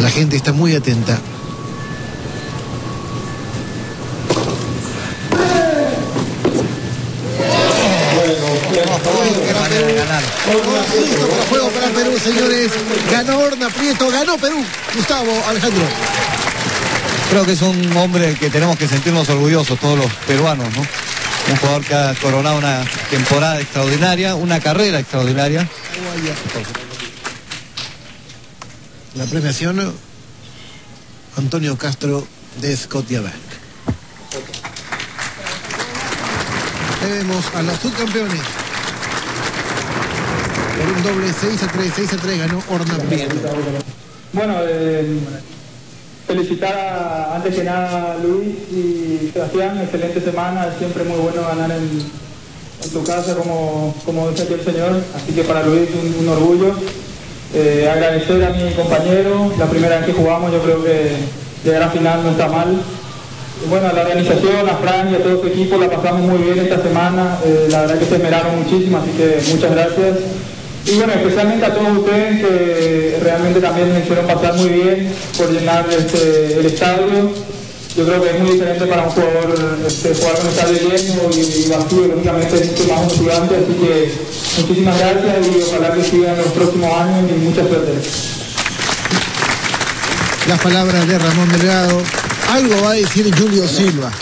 La gente está muy atenta. Susto para juego para Perú, señores. Ganó Horna Prieto, ganó Perú. Gustavo, Alejandro. Creo que es un hombre que tenemos que sentirnos orgullosos todos los peruanos, ¿no? Un jugador que ha coronado una temporada extraordinaria, una carrera extraordinaria. La premiación Antonio Castro de Scotiabank. Vemos a los subcampeones. Por un doble 6 a 3, 6 a 3 ganó Horna Prieto. Bueno, eh, felicitar a- antes que nada a Luis y Sebastián, excelente semana, es siempre muy bueno ganar en, en tu casa como, como dice aquí el señor, así que para Luis un, un orgullo. Eh, agradecer a mi compañero, la primera vez que jugamos yo creo que llegar a final no está mal. Bueno, a la organización, a Fran y a todo su equipo la pasamos muy bien esta semana, eh, la verdad que se esmeraron muchísimo, así que muchas gracias. Y bueno, especialmente a todos ustedes que realmente también me hicieron pasar muy bien por llenar este, el estadio. Yo creo que es muy diferente para un jugador este, jugar con estadio lleno y, y vacío, lógicamente es mucho más motivante, así que muchísimas gracias y ojalá que sigan los próximos años y mucha suerte. Las palabras de Ramón Delgado. Algo va a decir Julio Silva.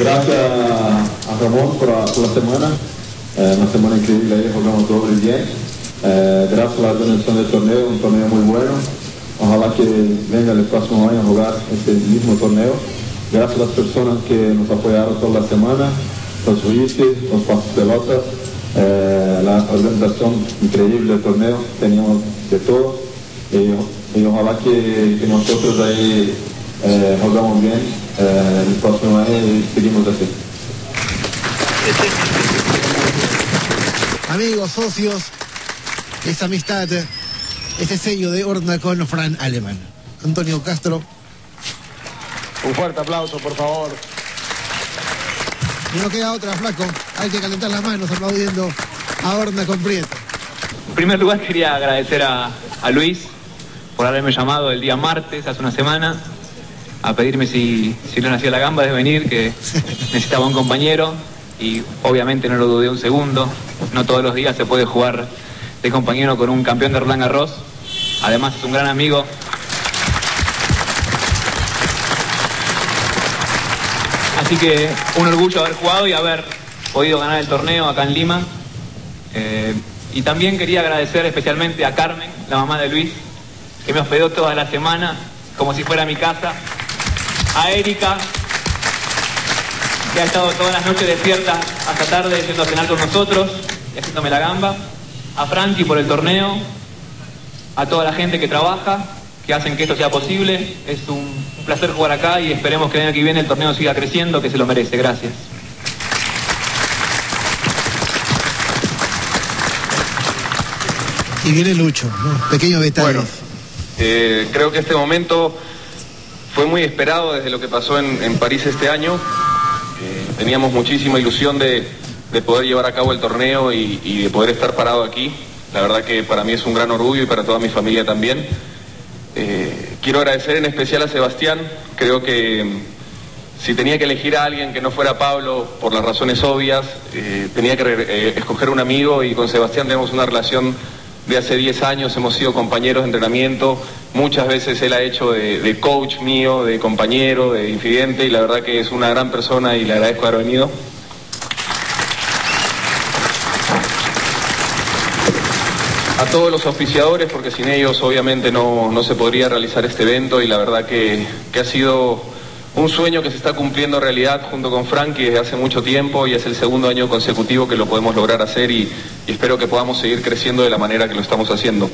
Gracias a Ramón por la, por la semana. Eh, una semana increíble ahí, jugamos todo muy bien. Eh, gracias a la organización del torneo, un torneo muy bueno. Ojalá que venga el próximo año a jugar este mismo torneo. Gracias a las personas que nos apoyaron toda la semana, los jueces, los pasos pelotas, eh, la organización increíble del torneo, teníamos de todo. Y ojalá que, que nosotros ahí eh, jugamos bien eh, el próximo año y seguimos así. Amigos, socios, esa amistad, ese sello de Horna con Fran Alemán. Antonio Castro. Un fuerte aplauso, por favor. Y no queda otra, flaco. Hay que calentar las manos aplaudiendo a Horna con Prieto. En primer lugar quería agradecer a, a Luis por haberme llamado el día martes, hace una semana, a pedirme si, si no nacía la gamba de venir, que necesitaba un compañero y obviamente no lo dudé un segundo. No todos los días se puede jugar de compañero con un campeón de Roland Garros. Además es un gran amigo. Así que un orgullo haber jugado y haber podido ganar el torneo acá en Lima. Eh, y también quería agradecer especialmente a Carmen, la mamá de Luis, que me hospedó toda la semana como si fuera mi casa. A Erika, que ha estado todas las noches despierta hasta tarde yendo a cenar con nosotros y haciéndome la gamba. A Frankie por el torneo. A toda la gente que trabaja, que hacen que esto sea posible. Es un, un placer jugar acá y esperemos que el año que viene el torneo siga creciendo, que se lo merece. Gracias. Y viene Lucho, ¿no? Pequeño detalle. Eh, creo que este momento fue muy esperado desde lo que pasó en, en París este año. Eh, teníamos muchísima ilusión de, de poder llevar a cabo el torneo y, de poder estar parado aquí. La verdad que para mí es un gran orgullo y para toda mi familia también. Eh, quiero agradecer en especial a Sebastián. Creo que mm, si tenía que elegir a alguien que no fuera Pablo, por las razones obvias, eh, tenía que eh, escoger un amigo y con Sebastián tenemos una relación de hace 10 años, hemos sido compañeros de entrenamiento, muchas veces él ha hecho de, de coach mío, de compañero, de infidente y la verdad que es una gran persona y le agradezco haber venido. A todos los auspiciadores, porque sin ellos obviamente no, no se podría realizar este evento y la verdad que, que ha sido un sueño que se está cumpliendo realidad junto con Frankie desde hace mucho tiempo y es el segundo año consecutivo que lo podemos lograr hacer y, y espero que podamos seguir creciendo de la manera que lo estamos haciendo.